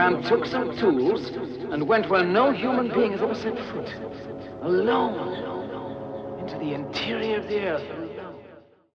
Man took some tools and went where no human being has ever set foot. Alone. Into the interior of the earth.